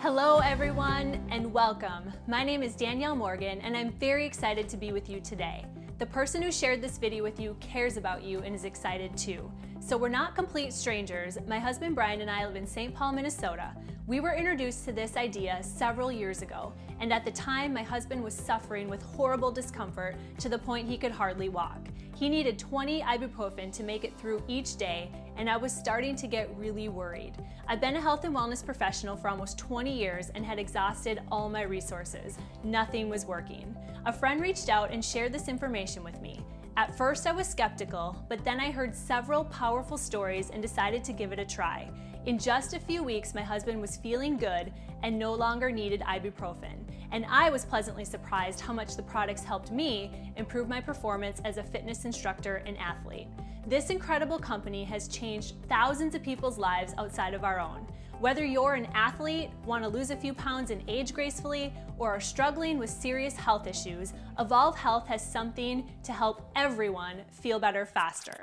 Hello, everyone, and welcome. My name is Danielle Morgan, and I'm very excited to be with you today. The person who shared this video with you cares about you and is excited too. So we're not complete strangers. My husband Brian and I live in St. Paul, Minnesota. We were introduced to this idea several years ago, and at the time, my husband was suffering with horrible discomfort to the point he could hardly walk. He needed 20 ibuprofen to make it through each day, and I was starting to get really worried. I've been a health and wellness professional for almost 20 years and had exhausted all my resources. Nothing was working. A friend reached out and shared this information with me. At first, I was skeptical, but then I heard several powerful stories and decided to give it a try. In just a few weeks, my husband was feeling good and no longer needed ibuprofen. And I was pleasantly surprised how much the products helped me improve my performance as a fitness instructor and athlete. This incredible company has changed thousands of people's lives outside of our own. Whether you're an athlete, want to lose a few pounds and age gracefully, or are struggling with serious health issues, Evolv Health has something to help everyone feel better faster.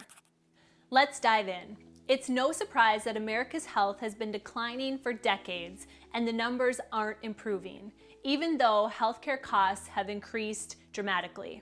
Let's dive in. It's no surprise that America's health has been declining for decades and the numbers aren't improving, even though healthcare costs have increased dramatically.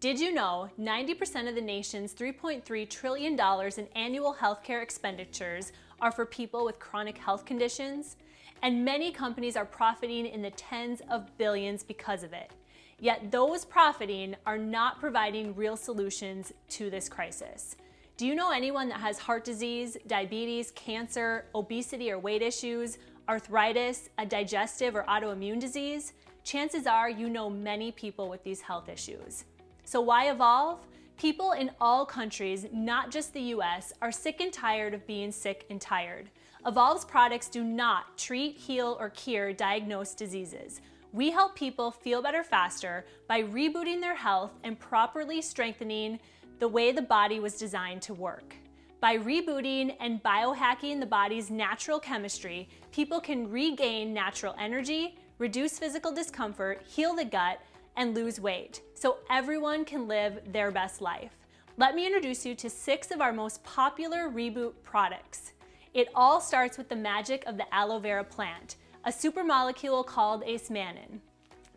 Did you know 90% of the nation's $3.3 trillion in annual healthcare expenditures are for people with chronic health conditions? And many companies are profiting in the tens of billions because of it. Yet those profiting are not providing real solutions to this crisis. Do you know anyone that has heart disease, diabetes, cancer, obesity or weight issues, arthritis, a digestive or autoimmune disease? Chances are you know many people with these health issues. So why evolve? People in all countries, not just the US, are sick and tired of being sick and tired. Evolv's products do not treat, heal, or cure diagnosed diseases. We help people feel better faster by rebooting their health and properly strengthening the way the body was designed to work. By rebooting and biohacking the body's natural chemistry, people can regain natural energy, reduce physical discomfort, heal the gut, and lose weight so everyone can live their best life. Let me introduce you to six of our most popular reboot products. It all starts with the magic of the aloe vera plant, a super molecule called acemannan.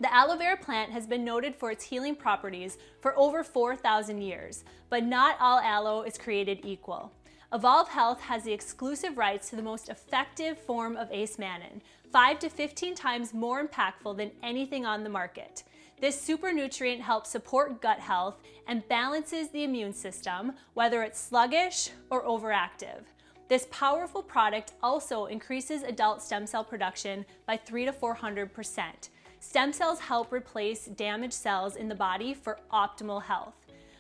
The aloe vera plant has been noted for its healing properties for over 4,000 years, but not all aloe is created equal. Evolv Health has the exclusive rights to the most effective form of acemannan, 5 to 15 times more impactful than anything on the market. This super nutrient helps support gut health and balances the immune system, whether it's sluggish or overactive. This powerful product also increases adult stem cell production by 3 to 400 percent. Stem cells help replace damaged cells in the body for optimal health.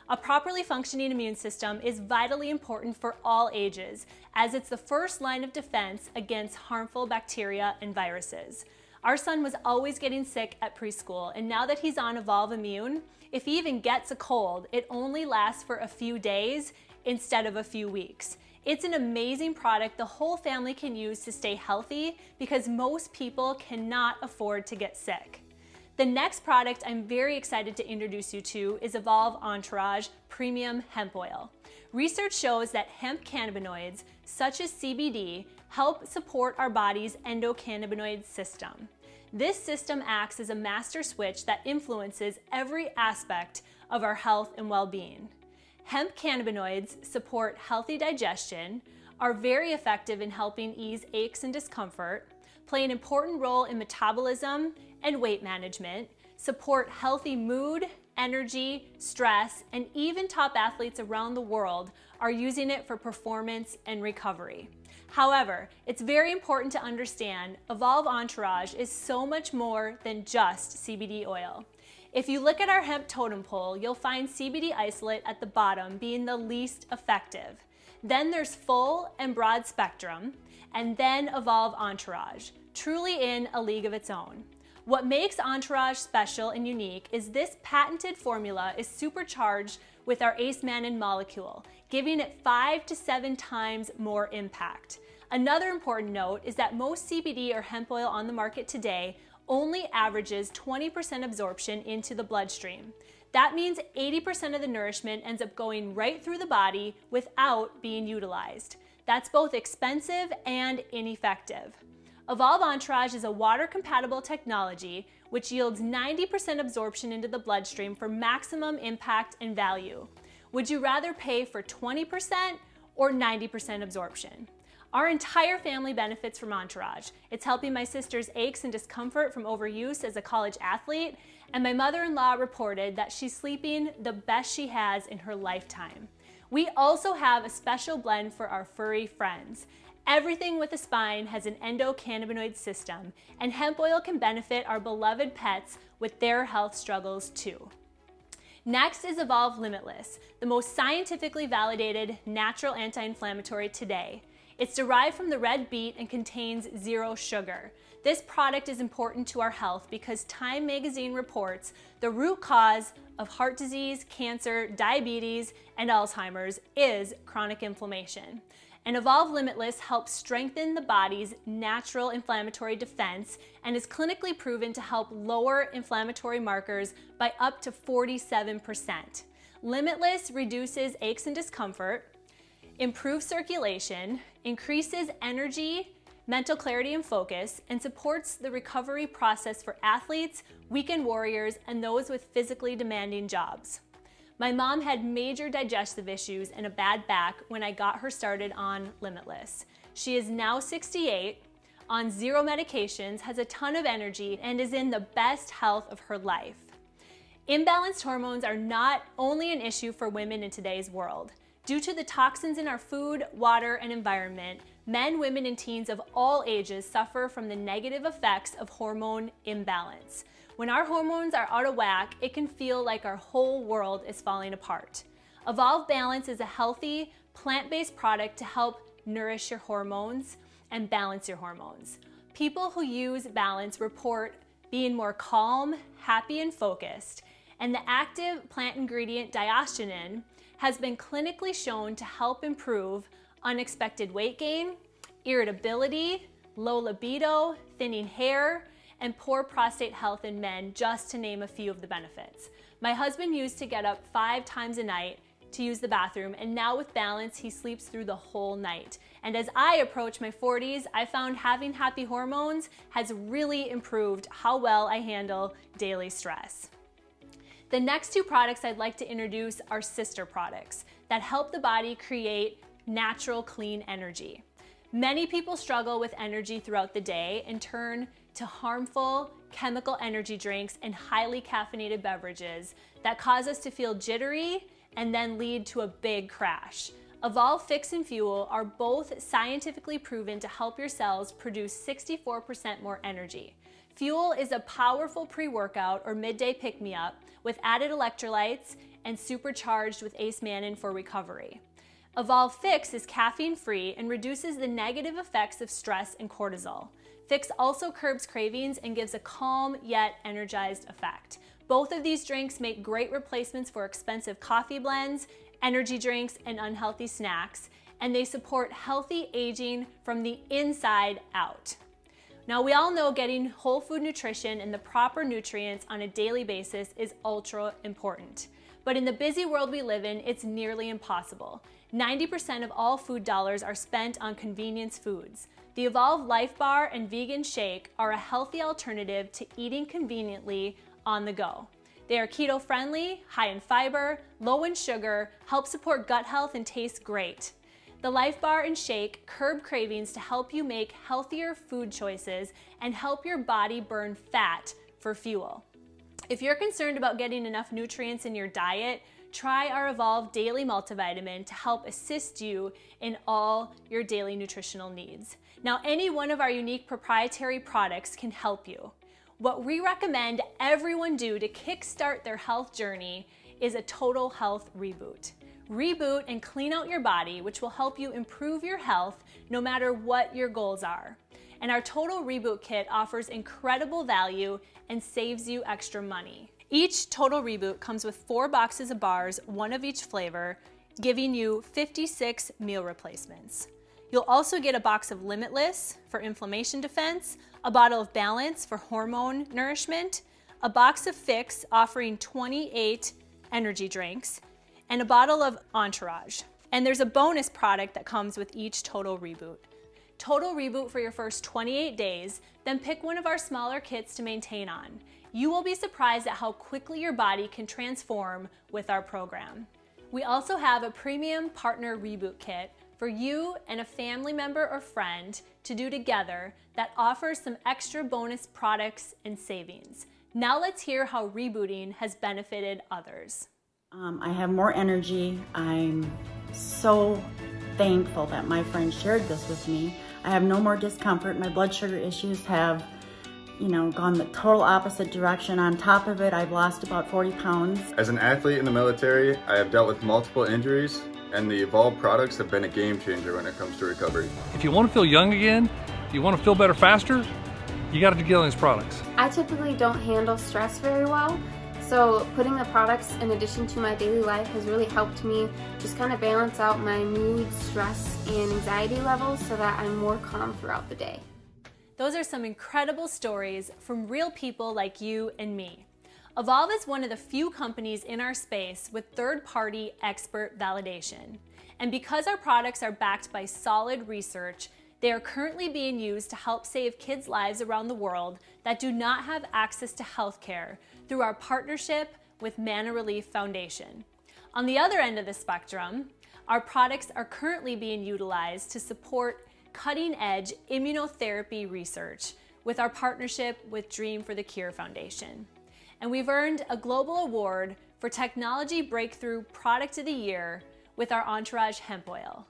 A properly functioning immune system is vitally important for all ages, as it's the first line of defense against harmful bacteria and viruses. Our son was always getting sick at preschool, and now that he's on Evolv Immune, if he even gets a cold, it only lasts for a few days instead of a few weeks. It's an amazing product the whole family can use to stay healthy because most people cannot afford to get sick. The next product I'm very excited to introduce you to is Evolv Entourage Premium Hemp Oil. Research shows that hemp cannabinoids, such as CBD, help support our body's endocannabinoid system. This system acts as a master switch that influences every aspect of our health and well-being. Hemp cannabinoids support healthy digestion, are very effective in helping ease aches and discomfort, play an important role in metabolism and weight management, support healthy mood, energy, stress, and even top athletes around the world are using it for performance and recovery. However, it's very important to understand Evolv Entourage is so much more than just CBD oil. If you look at our hemp totem pole, you'll find CBD isolate at the bottom being the least effective. Then there's full and broad spectrum, and then Evolv Entourage, truly in a league of its own. What makes Entourage special and unique is this patented formula is supercharged with our acemannan molecule, giving it five to seven times more impact. Another important note is that most CBD or hemp oil on the market today only averages 20% absorption into the bloodstream. That means 80% of the nourishment ends up going right through the body without being utilized. That's both expensive and ineffective. Evolv Entourage is a water compatible technology which yields 90% absorption into the bloodstream for maximum impact and value. Would you rather pay for 20% or 90% absorption? Our entire family benefits from Entourage. It's helping my sister's aches and discomfort from overuse as a college athlete, and my mother-in-law reported that she's sleeping the best she has in her lifetime. We also have a special blend for our furry friends. Everything with a spine has an endocannabinoid system, and hemp oil can benefit our beloved pets with their health struggles too. Next is Evolv Limitless, the most scientifically validated natural anti-inflammatory today. It's derived from the red beet and contains zero sugar. This product is important to our health because Time magazine reports the root cause of heart disease, cancer, diabetes, and Alzheimer's is chronic inflammation and Evolv Limitless helps strengthen the body's natural inflammatory defense and is clinically proven to help lower inflammatory markers by up to 47%. Limitless reduces aches and discomfort, improves circulation, increases energy, mental clarity and focus, and supports the recovery process for athletes, weekend warriors, and those with physically demanding jobs. My mom had major digestive issues and a bad back when I got her started on Limitless. She is now 68, on zero medications, has a ton of energy, and is in the best health of her life. Imbalanced hormones are not only an issue for women in today's world. Due to the toxins in our food, water, and environment, men, women, and teens of all ages suffer from the negative effects of hormone imbalance. When our hormones are out of whack, it can feel like our whole world is falling apart. Evolv Balance is a healthy, plant-based product to help nourish your hormones and balance your hormones. People who use Balance report being more calm, happy, and focused. And the active plant ingredient diosgenin has been clinically shown to help improve unexpected weight gain, irritability, low libido, thinning hair, and poor prostate health in men, just to name a few of the benefits. My husband used to get up five times a night to use the bathroom, and now with balance, he sleeps through the whole night. And as I approach my 40s, I found having happy hormones has really improved how well I handle daily stress. The next two products I'd like to introduce are sister products that help the body create natural clean energy. Many people struggle with energy throughout the day and turn to harmful chemical energy drinks and highly caffeinated beverages that cause us to feel jittery and then lead to a big crash. Evolv Fix and Fuel are both scientifically proven to help your cells produce 64% more energy. Fuel is a powerful pre-workout or midday pick-me-up with added electrolytes and supercharged with acemannan for recovery. Evolv Fix is caffeine-free and reduces the negative effects of stress and cortisol. Fix also curbs cravings and gives a calm yet energized effect. Both of these drinks make great replacements for expensive coffee blends, energy drinks, and unhealthy snacks, and they support healthy aging from the inside out. Now, we all know getting whole food nutrition and the proper nutrients on a daily basis is ultra important. But in the busy world we live in, it's nearly impossible. 90% of all food dollars are spent on convenience foods. The Evolv Life Bar and Vegan Shake are a healthy alternative to eating conveniently on the go. They are keto friendly, high in fiber, low in sugar, help support gut health, and taste great. The Life Bar and Shake curb cravings to help you make healthier food choices and help your body burn fat for fuel. If you're concerned about getting enough nutrients in your diet, try our Evolv Daily Multivitamin to help assist you in all your daily nutritional needs. Now, any one of our unique proprietary products can help you. What we recommend everyone do to kickstart their health journey is a total health reboot. Reboot and clean out your body, which will help you improve your health no matter what your goals are. And our Total Reboot Kit offers incredible value and saves you extra money. Each Total Reboot comes with four boxes of bars, one of each flavor, giving you 56 meal replacements. You'll also get a box of Limitless for inflammation defense, a bottle of Balance for hormone nourishment, a box of Fix offering 28 energy drinks, and a bottle of Entourage. And there's a bonus product that comes with each total reboot. Total reboot for your first 28 days, then pick one of our smaller kits to maintain on. You will be surprised at how quickly your body can transform with our program. We also have a premium partner reboot kit for you and a family member or friend to do together that offers some extra bonus products and savings. Now let's hear how rebooting has benefited others. Um, I have more energy. I'm so thankful that my friend shared this with me. I have no more discomfort. My blood sugar issues have, you know, gone the total opposite direction. On top of it, I've lost about 40 pounds. As an athlete in the military, I have dealt with multiple injuries and the Evolv products have been a game changer when it comes to recovery. If you want to feel young again, if you want to feel better faster, you got to get on these products. I typically don't handle stress very well, so putting the products in addition to my daily life has really helped me just kind of balance out my mood, stress, and anxiety levels so that I'm more calm throughout the day. Those are some incredible stories from real people like you and me. Evolv is one of the few companies in our space with third-party expert validation. And because our products are backed by solid research, they are currently being used to help save kids' lives around the world that do not have access to healthcare through our partnership with Mana Relief Foundation. On the other end of the spectrum, our products are currently being utilized to support cutting edge immunotherapy research with our partnership with Dream for the Cure Foundation. And we've earned a global award for Technology Breakthrough Product of the Year with our Entourage Hemp Oil.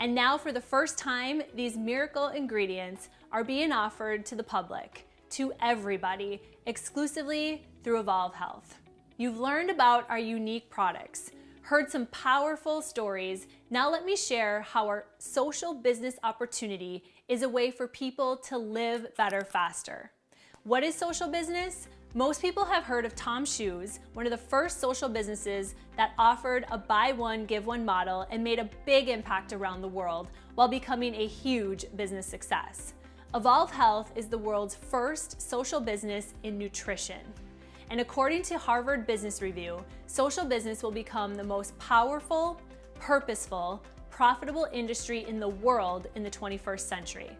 And now, for the first time, these miracle ingredients are being offered to the public, to everybody, exclusively through Evolv Health. You've learned about our unique products, heard some powerful stories. Now, let me share how our social business opportunity is a way for people to live better faster. What is social business? Most people have heard of TOMS Shoes, one of the first social businesses that offered a buy one, give one model and made a big impact around the world while becoming a huge business success. Evolv Health is the world's first social business in nutrition. And according to Harvard Business Review, social business will become the most powerful, purposeful, profitable industry in the world in the 21st century.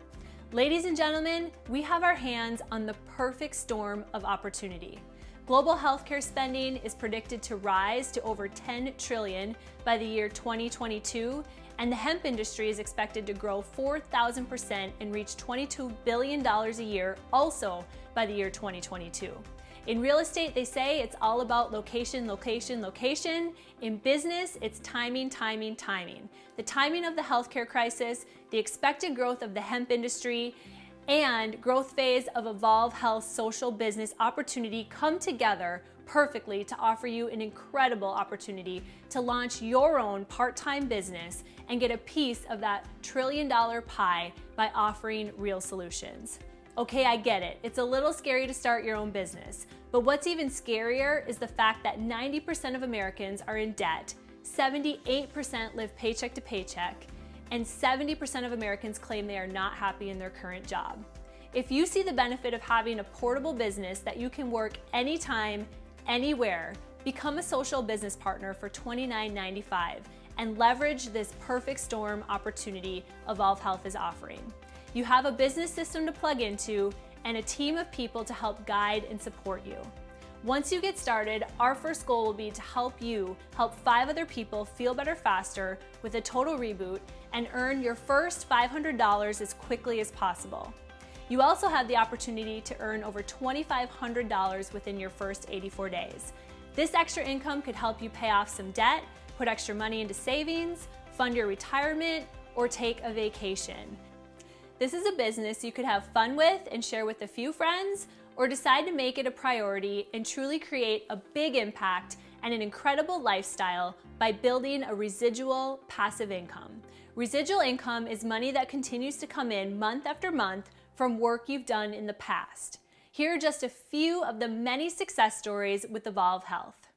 Ladies and gentlemen, we have our hands on the perfect storm of opportunity. Global healthcare spending is predicted to rise to over 10 trillion by the year 2022, and the hemp industry is expected to grow 4,000% and reach $22 billion a year also by the year 2022. In real estate, they say it's all about location, location, location. In business, it's timing, timing, timing. The timing of the healthcare crisis, the expected growth of the hemp industry, and growth phase of Evolv Health social business opportunity come together perfectly to offer you an incredible opportunity to launch your own part-time business and get a piece of that trillion dollar pie by offering real solutions. Okay, I get it. It's a little scary to start your own business. But what's even scarier is the fact that 90% of Americans are in debt, 78% live paycheck to paycheck, and 70% of Americans claim they are not happy in their current job. If you see the benefit of having a portable business that you can work anytime, anywhere, become a social business partner for $29.95 and leverage this perfect storm opportunity Evolv Health is offering. You have a business system to plug into and a team of people to help guide and support you. Once you get started, our first goal will be to help you help five other people feel better faster with a total reboot and earn your first $500 as quickly as possible. You also have the opportunity to earn over $2,500 within your first 84 days. This extra income could help you pay off some debt, put extra money into savings, fund your retirement, or take a vacation. This is a business you could have fun with and share with a few friends, or decide to make it a priority and truly create a big impact and an incredible lifestyle by building a residual passive income. Residual income is money that continues to come in month after month from work you've done in the past. Here are just a few of the many success stories with Evolv Health.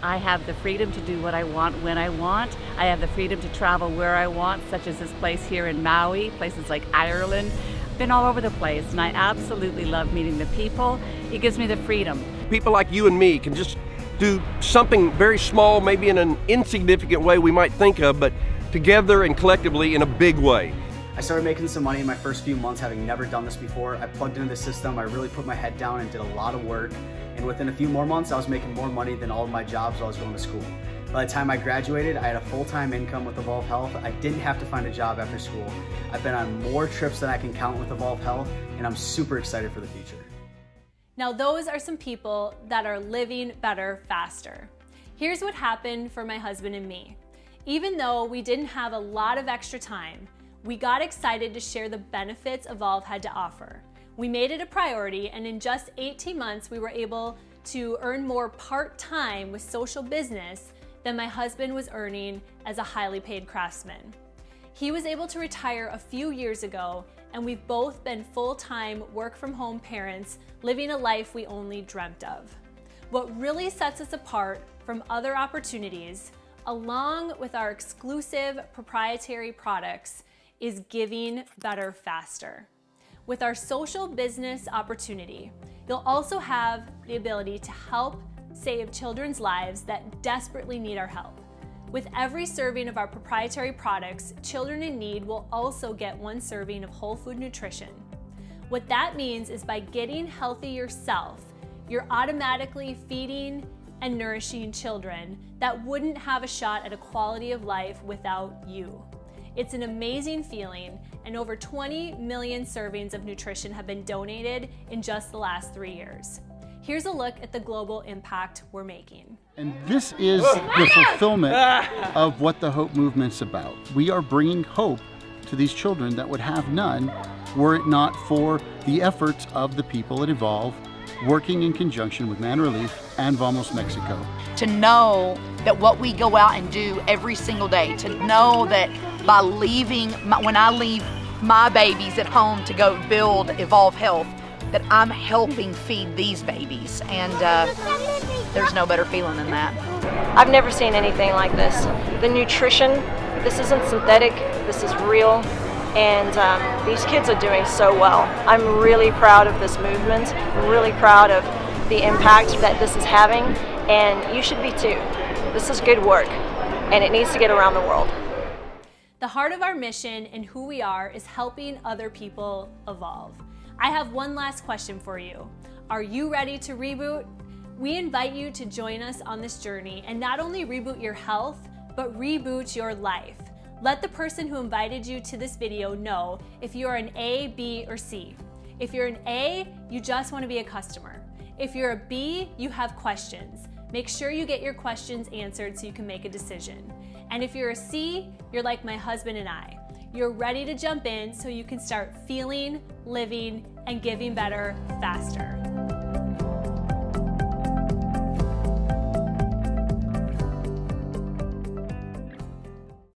I have the freedom to do what I want when I want. I have the freedom to travel where I want, such as this place here in Maui, places like Ireland. I've been all over the place, and I absolutely love meeting the people. It gives me the freedom. People like you and me can just do something very small, maybe in an insignificant way we might think of, but together and collectively in a big way. I started making some money in my first few months having never done this before. I plugged into the system, I really put my head down and did a lot of work. And within a few more months, I was making more money than all of my jobs while I was going to school. By the time I graduated, I had a full-time income with Evolv Health. I didn't have to find a job after school. I've been on more trips than I can count with Evolv Health, and I'm super excited for the future. Now, those are some people that are living better faster. Here's what happened for my husband and me. Even though we didn't have a lot of extra time, we got excited to share the benefits Evolv had to offer. We made it a priority, and in just 18 months, we were able to earn more part time with social business than my husband was earning as a highly paid craftsman. He was able to retire a few years ago, and we've both been full time work from home parents living a life we only dreamt of. What really sets us apart from other opportunities, along with our exclusive proprietary products, is giving better faster. With our social business opportunity, you'll also have the ability to help save children's lives that desperately need our help. With every serving of our proprietary products, children in need will also get one serving of whole food nutrition. What that means is by getting healthy yourself, you're automatically feeding and nourishing children that wouldn't have a shot at a quality of life without you. It's an amazing feeling, and over 20 million servings of nutrition have been donated in just the last three years. Here's a look at the global impact we're making. And this is oh the fulfillment ah. of what the Hope Movement's about. We are bringing hope to these children that would have none were it not for the efforts of the people at Evolv working in conjunction with Mana Relief and Vamos Mexico. To know that what we go out and do every single day, to know that by leaving, my, when I leave my babies at home to go build Evolv Health, that I'm helping feed these babies. And uh, there's no better feeling than that. I've never seen anything like this. The nutrition, this isn't synthetic, this is real and um, these kids are doing so well. I'm really proud of this movement. Really proud of the impact that this is having, and you should be too. This is good work, and it needs to get around the world. The heart of our mission and who we are is helping other people evolve. I have one last question for you. Are you ready to reboot? We invite you to join us on this journey and not only reboot your health, but reboot your life. Let the person who invited you to this video know if you're an A, B, or C. If you're an A, you just want to be a customer. If you're a B, you have questions. Make sure you get your questions answered so you can make a decision. And if you're a C, you're like my husband and I. You're ready to jump in so you can start feeling, living, and giving better faster.